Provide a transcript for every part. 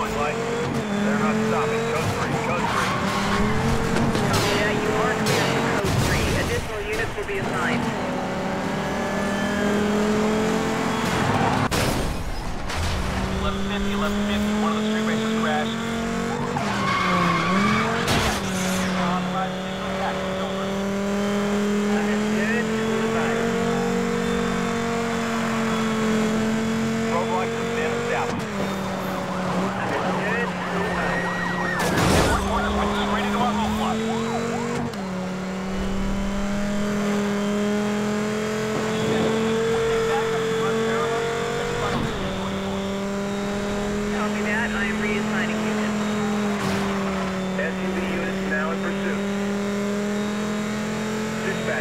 doing, Light? They're not stopping.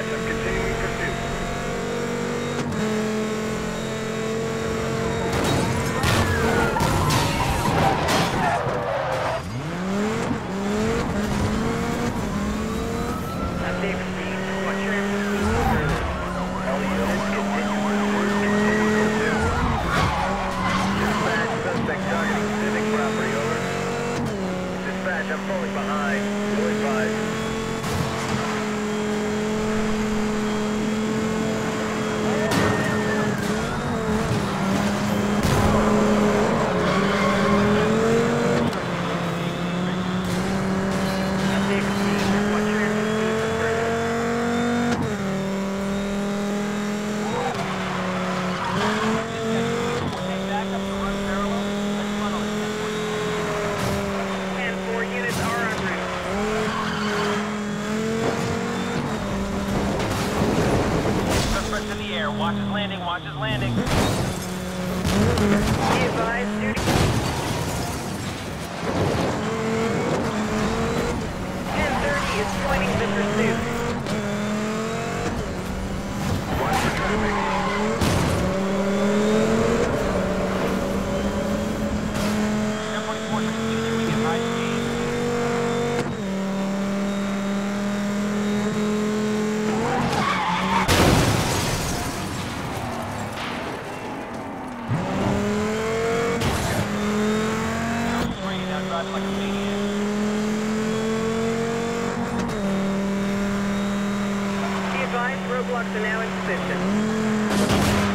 Some Watch his landing, watch his landing. Be advised, duty. Blocks are now in position.